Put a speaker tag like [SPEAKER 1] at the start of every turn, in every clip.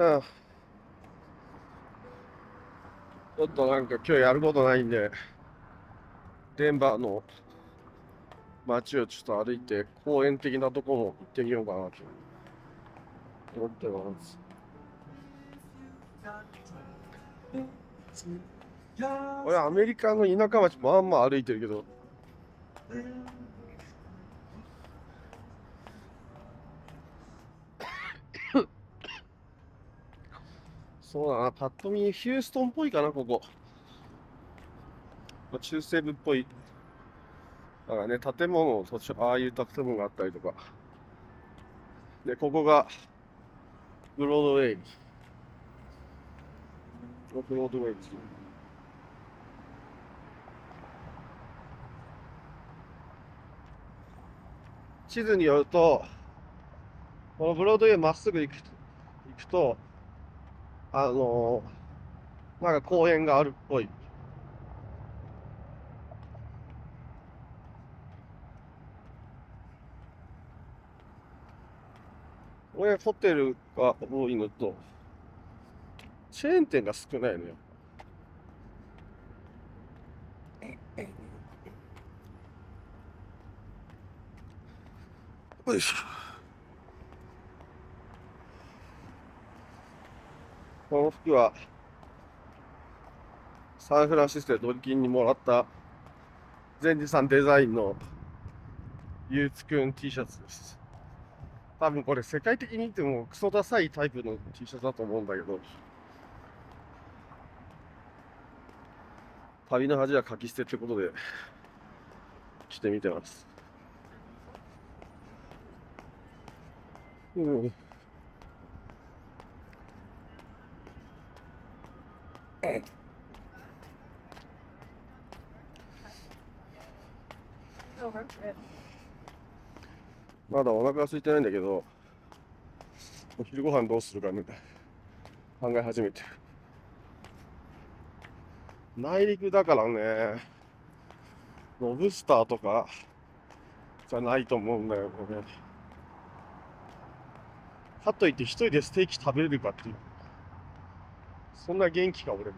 [SPEAKER 1] うん。ちょっとなんか今日やることないんで、デンバーの街をちょっと歩いて公園的なところも行ってみようかなと思ってます。俺アメリカの田舎町まあまあ歩いてるけど、そうだな、パッと見ヒューストンっぽいかな、ここ。中西部っぽい。だからね、建物、そっちああいう建物があったりとか。で、ここが、ブロードウェイ。ブロードウェイです。地図によると、このブロードウェイまっすぐ行く、行くと、あのなんか公園があるっぽい。俺ホテルが多いのと、チェーン店が少ないのよ。よいしょ。この服は、サンフランシスコでドリキンにもらった、全治さんデザインの、ゆうつくん T シャツです。多分これ世界的に見てもクソダサいタイプの T シャツだと思うんだけど、旅の恥は書き捨てってことで、着てみてます。うん。まだお腹が空いてないんだけど、お昼ご飯どうするかみたいな考え始めて。内陸だからね、ロブスターとかじゃないと思うんだよ、これ。かといって一人でステーキ食べれるかっていう。そんな元気か、俺。ち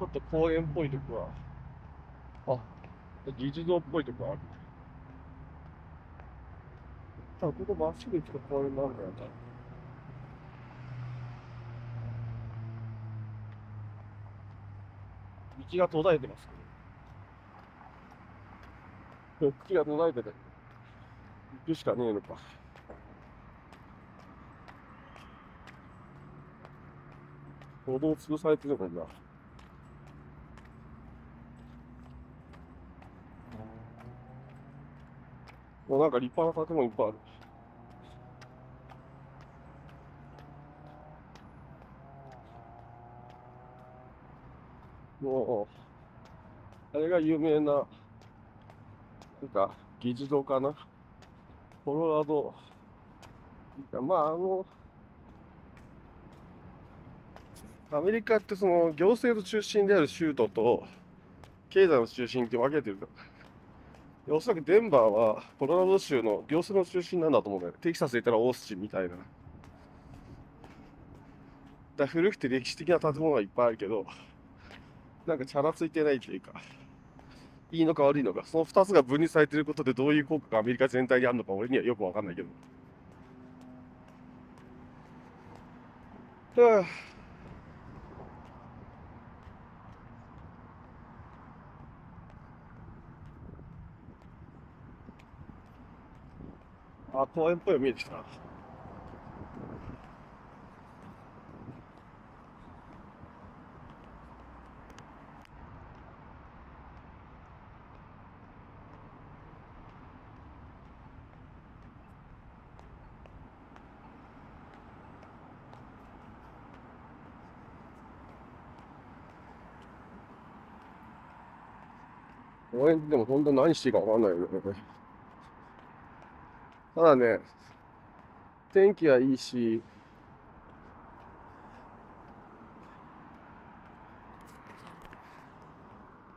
[SPEAKER 1] ょっと公園っぽいとこは、あ、議事堂っぽいとこある。多分ここまっすぐ行くと公園なんだよな。道が途絶えてますけど。道が途絶えてて。行くしかねえのか。歩道潰されてるもんな。もうなんか立派な建物いっぱいある。もう、あれが有名な、なんか、議事堂かな。コロラド、まあ、あの、アメリカってその行政の中心である州都と経済の中心って分けてるから。おそらくデンバーはコロラド州の行政の中心なんだと思うんだよ。テキサスで言ったらオースチンみたいな。だ古くて歴史的な建物がいっぱいあるけど、なんかチャラついてないというか、いいのか悪いのか、その2つが分離されてることでどういう効果がアメリカ全体にあるのか俺にはよくわかんないけど。はああ、公園っぽいの見えてきたな。公園でも本当何していいかわかんないよね。ただね、天気はいいし、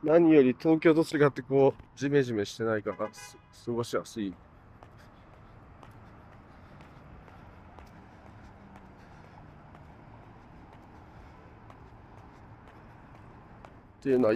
[SPEAKER 1] 何より東京と違ってこう、ジメジメしてないから、過ごしやすい。っていうのは